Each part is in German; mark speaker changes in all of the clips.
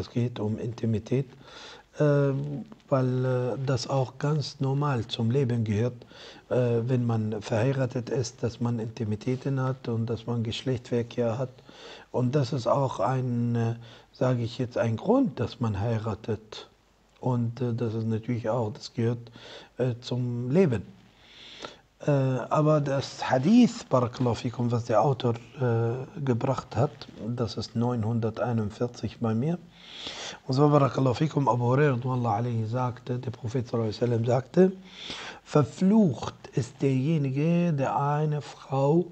Speaker 1: Das geht um Intimität, äh, weil äh, das auch ganz normal zum Leben gehört, äh, wenn man verheiratet ist, dass man Intimitäten hat und dass man Geschlechtsverkehr hat. Und das ist auch ein, äh, sage ich jetzt, ein Grund, dass man heiratet. Und das ist natürlich auch, das gehört zum Leben. Äh, aber das Hadith, Barakallahu was der Autor äh, gebracht hat, das ist 941 bei mir. Und so, Barakallahu fikum, Abu Hurairah sagte, der Prophet sallam, sagte, verflucht ist derjenige, der eine Frau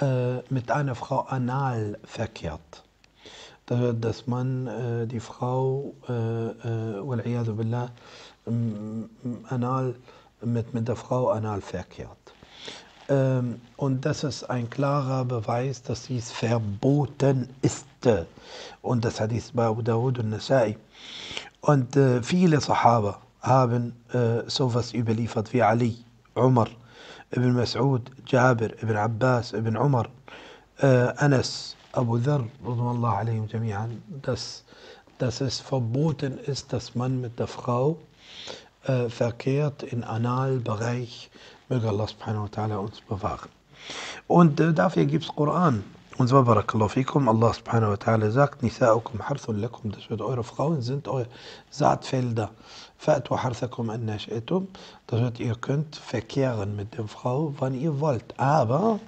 Speaker 1: äh, mit einer Frau anal verkehrt. Dass man äh, die Frau, äh, äh, billah, anal mit, mit der Frau anal verkehrt. Ähm, und das ist ein klarer Beweis, dass dies verboten ist. Und das Hadith bei Abu Dawud und Nasai. Und äh, viele Sahaba haben äh, sowas überliefert wie Ali, Umar, Ibn Mas'ud, Jabir, Ibn Abbas, Ibn Umar, äh, Anas, Abu Dhar, dass, dass es verboten ist, dass man mit der Frau äh, verkehrt im Analbereich. Möge Allah subhanahu wa ta'ala uns bewahren. Und äh, dafür gibt es Koran. Und zwar, Barakallahu fikum, Allah subhanahu wa ta'ala sagt, Nisa'ukum harthun lakum, das wird eure Frauen sind eure Saatfelder. Fa'tu harthakum an nash'itum, das wird ihr könnt verkehren mit der Frau, wann ihr wollt. Aber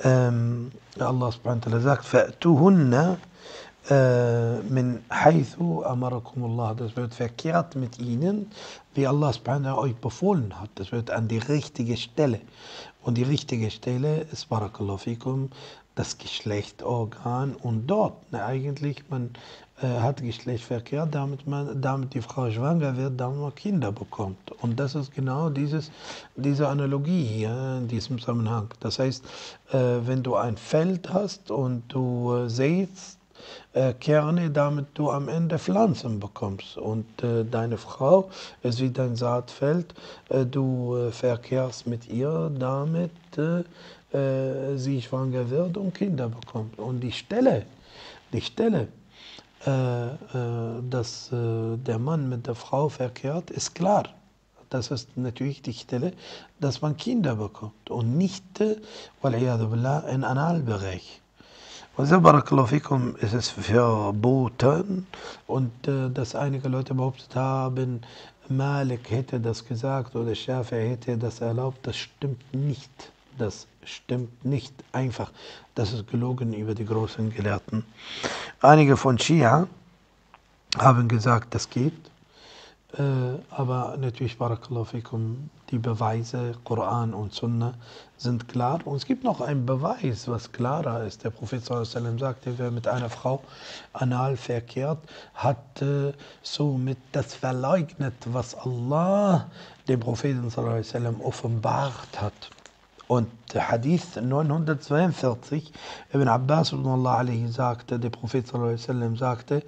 Speaker 1: ähm, Allah subhanahu wa ta'ala sagt, Fa'tuhunna äh, das wird verkehrt mit ihnen, wie Allah subhanahu euch befohlen hat. Das wird an die richtige Stelle. Und die richtige Stelle ist barakallahu das Geschlechtorgan. Und dort, na, eigentlich, man äh, hat Geschlechtsverkehr, damit, man, damit die Frau schwanger wird, damit man Kinder bekommt. Und das ist genau dieses, diese Analogie hier in diesem Zusammenhang. Das heißt, äh, wenn du ein Feld hast und du äh, sägst, äh, Kerne, damit du am Ende Pflanzen bekommst. Und äh, deine Frau ist wie dein Saatfeld. Äh, du äh, verkehrst mit ihr, damit äh, äh, sie schwanger wird und Kinder bekommt. Und die Stelle, die Stelle, dass der Mann mit der Frau verkehrt, ist klar. Das ist natürlich die Stelle, dass man Kinder bekommt und nicht, billah, in Analbereich. Also Barakallahu fikum ist es verboten und äh, dass einige Leute behauptet haben, Malik hätte das gesagt oder Schafi hätte das erlaubt, das stimmt nicht. Das stimmt nicht einfach. Das ist gelogen über die großen Gelehrten. Einige von Shia haben gesagt, das geht. Äh, aber natürlich, Barakallahu fikum, die Beweise, Koran und Sunna, sind klar. Und es gibt noch einen Beweis, was klarer ist. Der Prophet sallam sagte, wer mit einer Frau anal verkehrt, hat äh, somit das verleugnet, was Allah dem Propheten sallam offenbart hat. Und Hadith 942, Ibn Abbas sagte, der Prophet sallam sagte,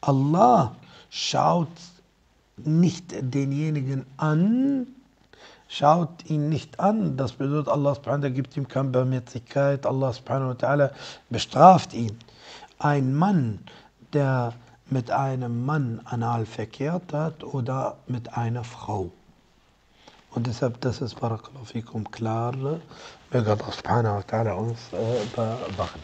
Speaker 1: Allah schaut nicht denjenigen an, schaut ihn nicht an. Das bedeutet, Allah subhanahu gibt ihm keine Barmherzigkeit, Allah subhanahu bestraft ihn. Ein Mann, der mit einem Mann anal verkehrt hat oder mit einer Frau. Und deshalb, das ist Barakallahu fikum klar, möge Allah subhanahu wa uns äh, bewachen.